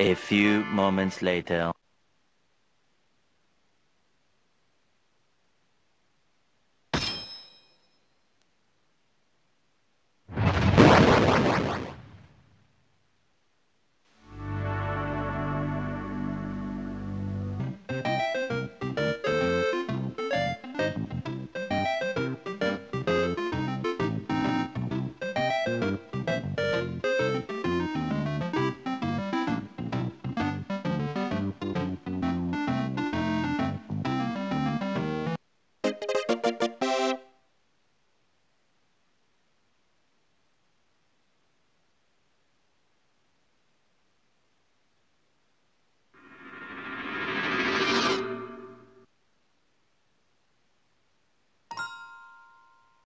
A few moments later.